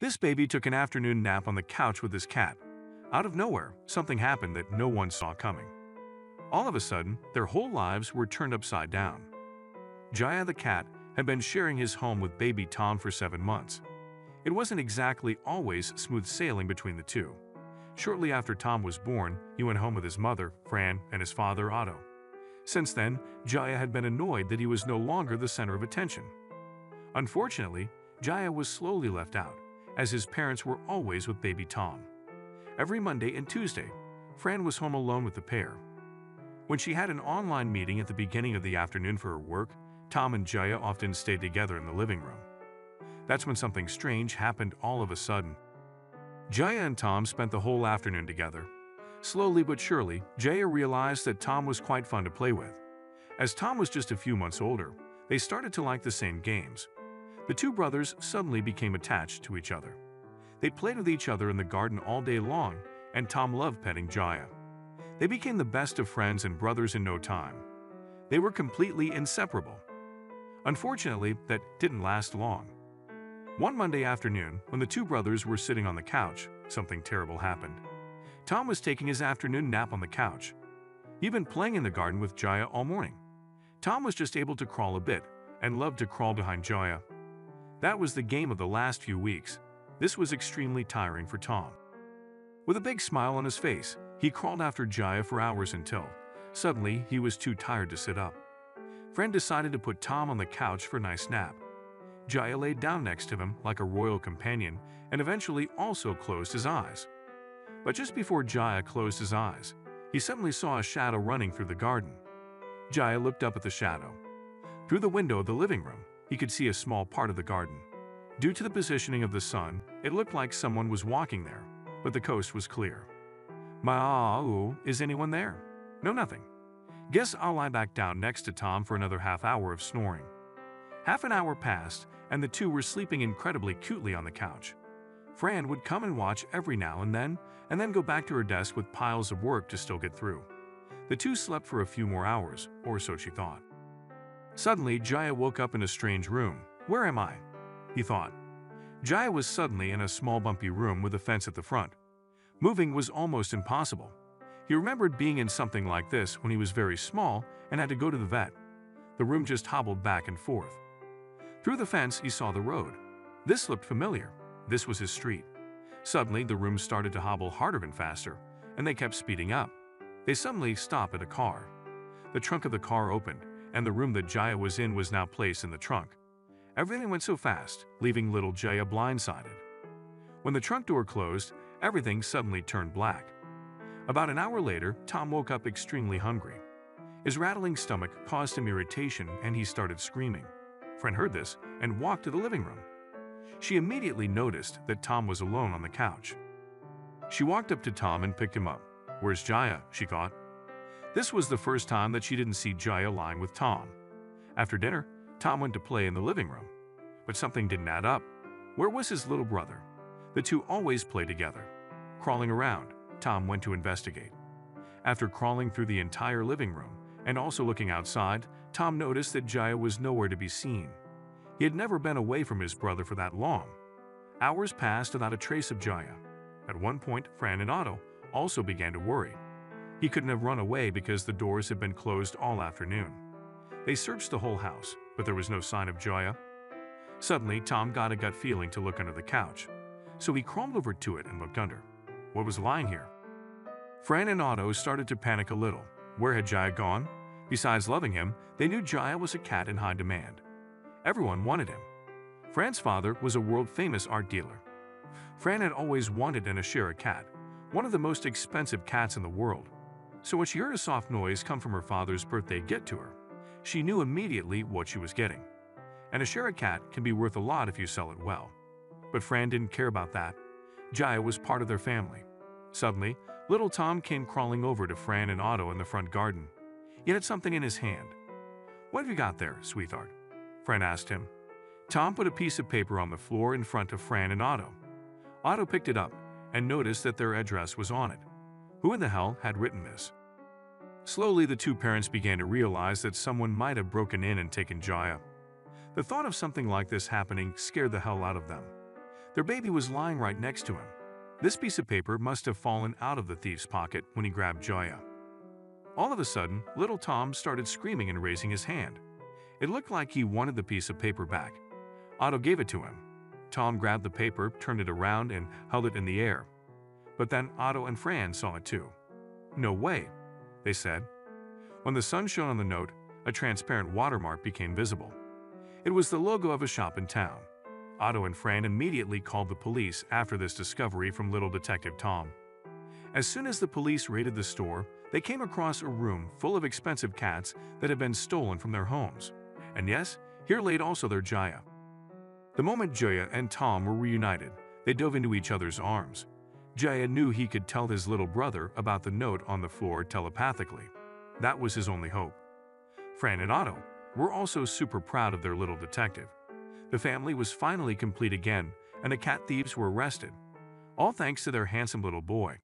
This baby took an afternoon nap on the couch with his cat. Out of nowhere, something happened that no one saw coming. All of a sudden, their whole lives were turned upside down. Jaya the cat had been sharing his home with baby Tom for seven months. It wasn't exactly always smooth sailing between the two. Shortly after Tom was born, he went home with his mother, Fran, and his father, Otto. Since then, Jaya had been annoyed that he was no longer the center of attention. Unfortunately, Jaya was slowly left out, as his parents were always with baby Tom. Every Monday and Tuesday, Fran was home alone with the pair. When she had an online meeting at the beginning of the afternoon for her work, Tom and Jaya often stayed together in the living room. That's when something strange happened all of a sudden. Jaya and Tom spent the whole afternoon together. Slowly but surely, Jaya realized that Tom was quite fun to play with. As Tom was just a few months older, they started to like the same games. The two brothers suddenly became attached to each other. They played with each other in the garden all day long, and Tom loved petting Jaya. They became the best of friends and brothers in no time. They were completely inseparable. Unfortunately, that didn't last long. One Monday afternoon, when the two brothers were sitting on the couch, something terrible happened. Tom was taking his afternoon nap on the couch. He'd been playing in the garden with Jaya all morning. Tom was just able to crawl a bit and loved to crawl behind Jaya. That was the game of the last few weeks. This was extremely tiring for Tom. With a big smile on his face, he crawled after Jaya for hours until, suddenly, he was too tired to sit up. Fran decided to put Tom on the couch for a nice nap. Jaya laid down next to him like a royal companion and eventually also closed his eyes. But just before Jaya closed his eyes, he suddenly saw a shadow running through the garden. Jaya looked up at the shadow. Through the window of the living room, he could see a small part of the garden. Due to the positioning of the sun, it looked like someone was walking there, but the coast was clear. Ma'au, is anyone there? No, nothing. Guess I'll lie back down next to Tom for another half hour of snoring. Half an hour passed, and the two were sleeping incredibly cutely on the couch. Fran would come and watch every now and then, and then go back to her desk with piles of work to still get through. The two slept for a few more hours, or so she thought. Suddenly, Jaya woke up in a strange room. Where am I? He thought. Jaya was suddenly in a small bumpy room with a fence at the front. Moving was almost impossible. He remembered being in something like this when he was very small and had to go to the vet. The room just hobbled back and forth. Through the fence, he saw the road. This looked familiar. This was his street. Suddenly, the room started to hobble harder and faster, and they kept speeding up. They suddenly stopped at a car. The trunk of the car opened, and the room that Jaya was in was now placed in the trunk. Everything went so fast, leaving little Jaya blindsided. When the trunk door closed, everything suddenly turned black. About an hour later, Tom woke up extremely hungry. His rattling stomach caused him irritation and he started screaming. Fran heard this and walked to the living room. She immediately noticed that Tom was alone on the couch. She walked up to Tom and picked him up. Where's Jaya? she thought. This was the first time that she didn't see Jaya lying with Tom. After dinner, Tom went to play in the living room. But something didn't add up. Where was his little brother? The two always play together. Crawling around, Tom went to investigate. After crawling through the entire living room and also looking outside, Tom noticed that Jaya was nowhere to be seen. He had never been away from his brother for that long. Hours passed without a trace of Jaya. At one point, Fran and Otto also began to worry. He couldn't have run away because the doors had been closed all afternoon. They searched the whole house, but there was no sign of Jaya. Suddenly, Tom got a gut feeling to look under the couch, so he crawled over to it and looked under. What was lying here? Fran and Otto started to panic a little. Where had Jaya gone? Besides loving him, they knew Jaya was a cat in high demand. Everyone wanted him. Fran's father was a world-famous art dealer. Fran had always wanted an Ashera cat, one of the most expensive cats in the world. So when she heard a soft noise come from her father's birthday gift to her, she knew immediately what she was getting. An Ashera cat can be worth a lot if you sell it well. But Fran didn't care about that. Jaya was part of their family. Suddenly, little Tom came crawling over to Fran and Otto in the front garden. He had something in his hand. What have you got there, sweetheart? Fran asked him. Tom put a piece of paper on the floor in front of Fran and Otto. Otto picked it up and noticed that their address was on it. Who in the hell had written this? Slowly, the two parents began to realize that someone might have broken in and taken Jaya. The thought of something like this happening scared the hell out of them. Their baby was lying right next to him. This piece of paper must have fallen out of the thief's pocket when he grabbed Jaya. All of a sudden, little Tom started screaming and raising his hand. It looked like he wanted the piece of paper back. Otto gave it to him. Tom grabbed the paper, turned it around, and held it in the air. But then Otto and Fran saw it too. No way, they said. When the sun shone on the note, a transparent watermark became visible. It was the logo of a shop in town. Otto and Fran immediately called the police after this discovery from little detective Tom. As soon as the police raided the store, they came across a room full of expensive cats that had been stolen from their homes. And yes, here laid also their Jaya. The moment Jaya and Tom were reunited, they dove into each other's arms. Jaya knew he could tell his little brother about the note on the floor telepathically. That was his only hope. Fran and Otto were also super proud of their little detective. The family was finally complete again, and the cat thieves were arrested, all thanks to their handsome little boy.